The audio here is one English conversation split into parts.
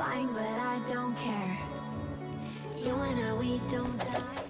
flying, but I don't care. You and I, we don't die.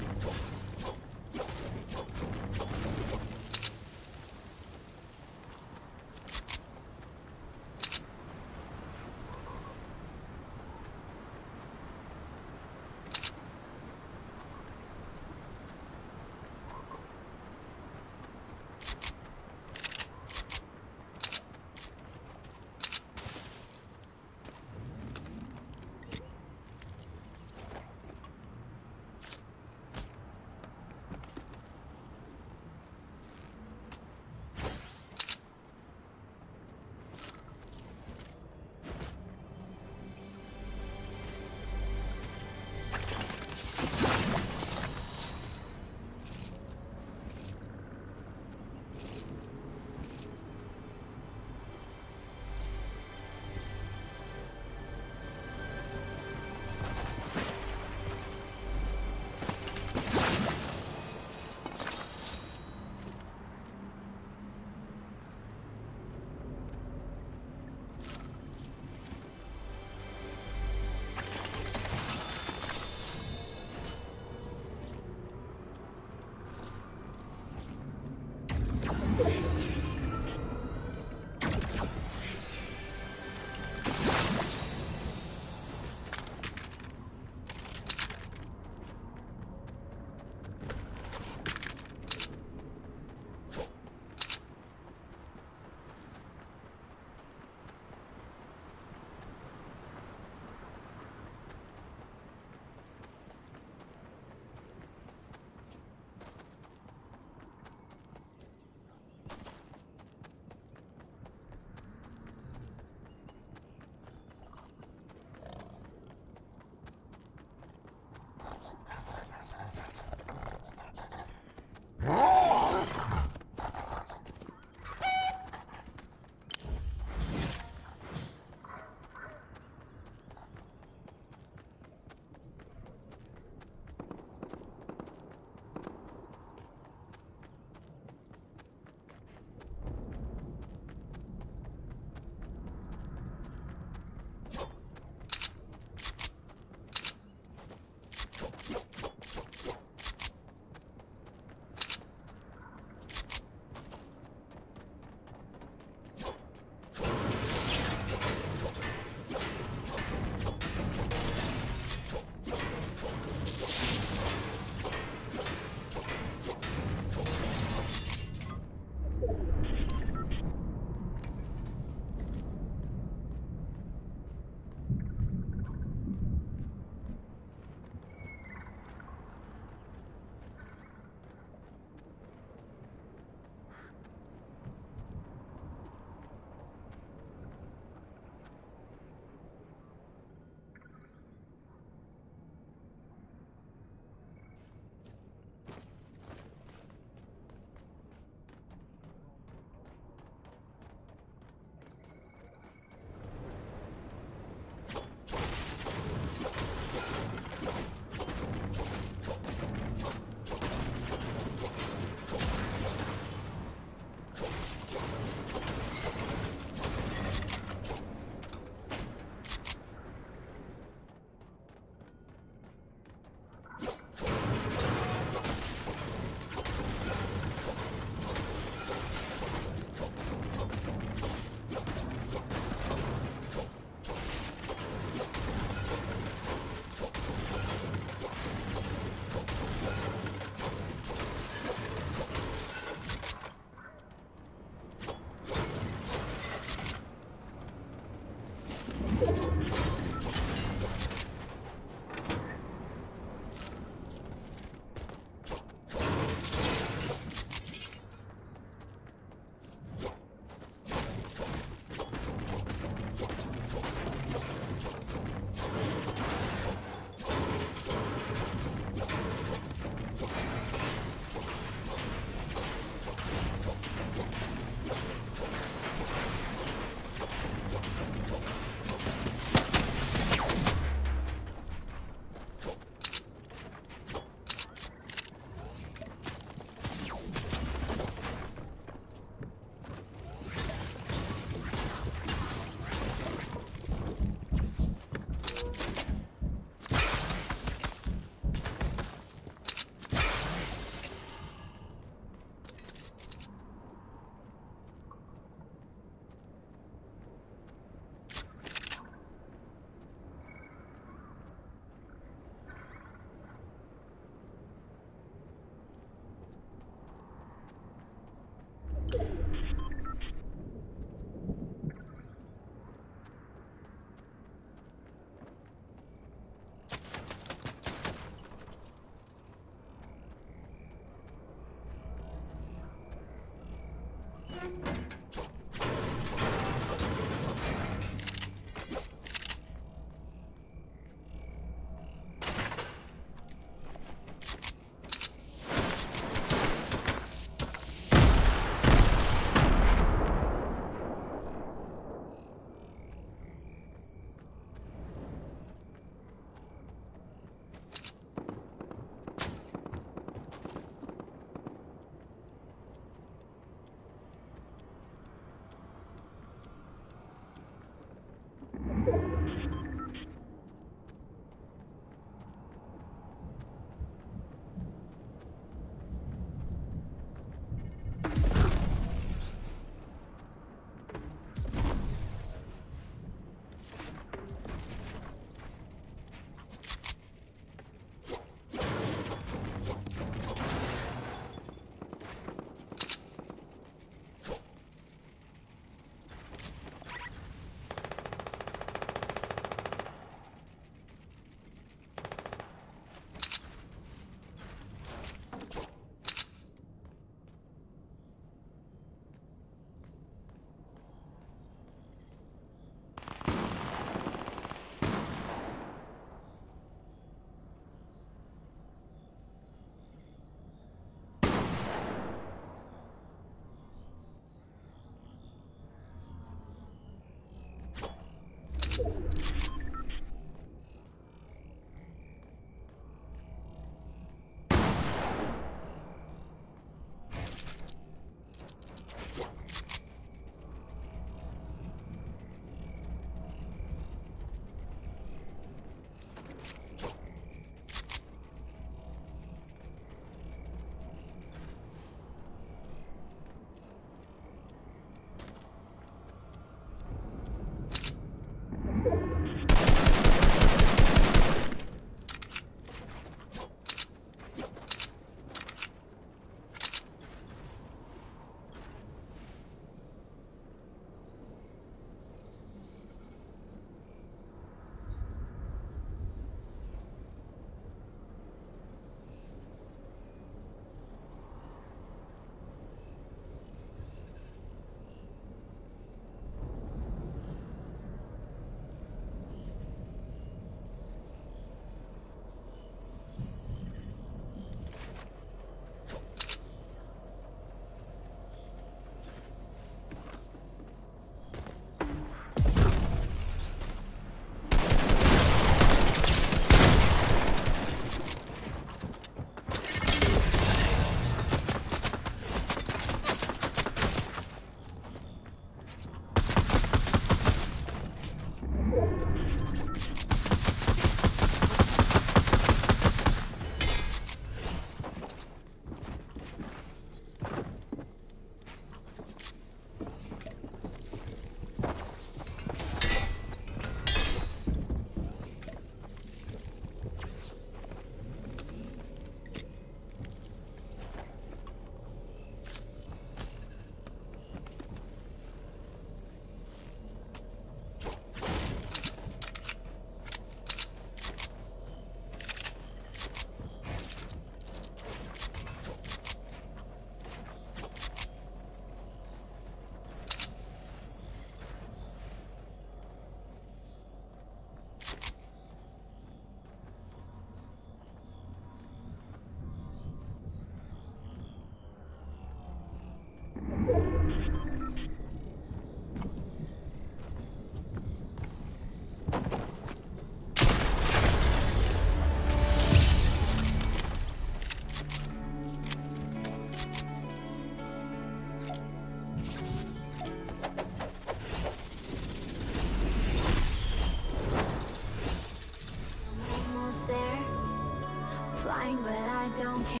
Don't care.